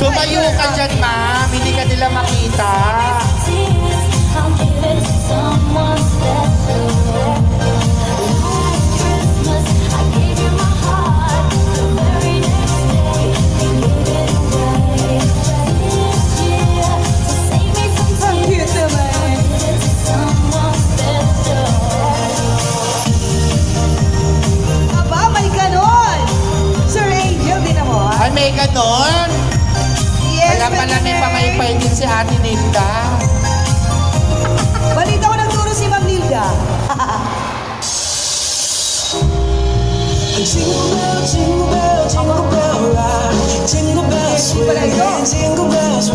Tumayo ka dyan, ma'am. Hindi ka nila makita. may ganon? Yes, Alam pala may pangayipay din si Ate Nilda. Balita ko nagturo si Ma'am Nilda. Jingle bell, jingle bell, jingle bell Jingle bells jingle bells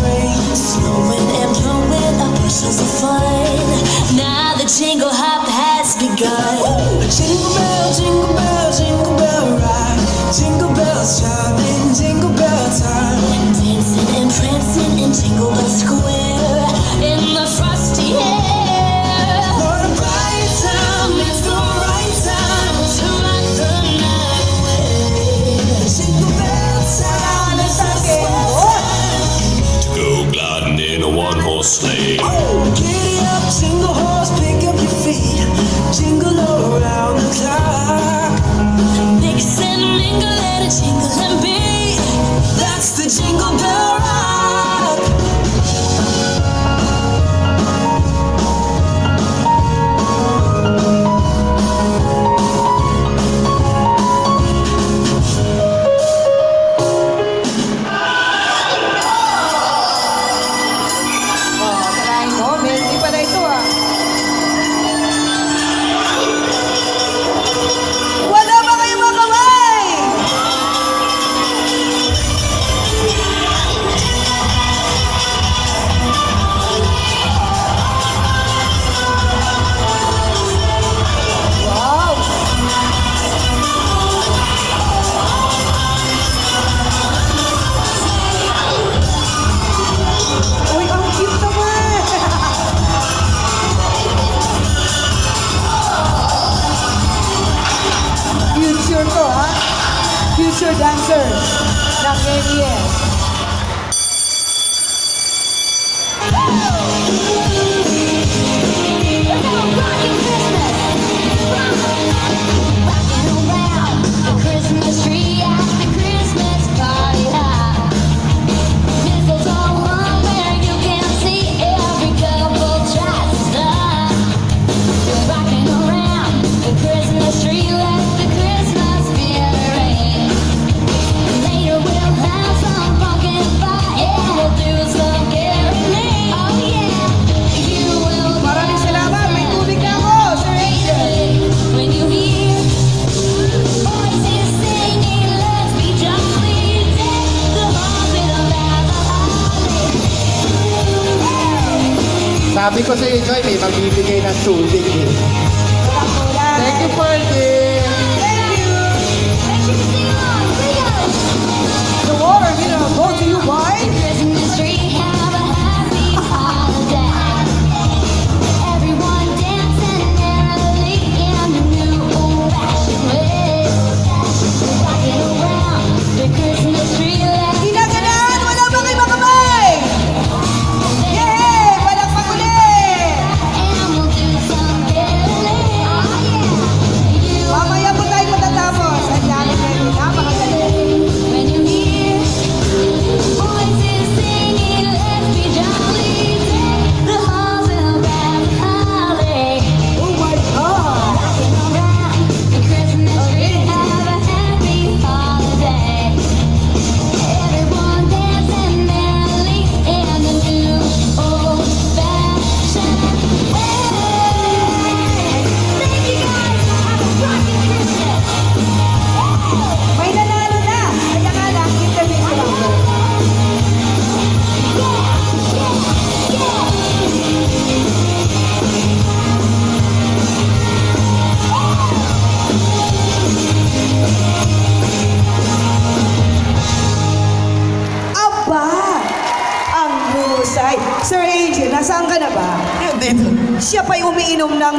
Sabi ko sa inyo, eh, may magbibigay ng tubig eh. Thank you for this. saan ka na ba? Dito. Siya pa'y umiinom ng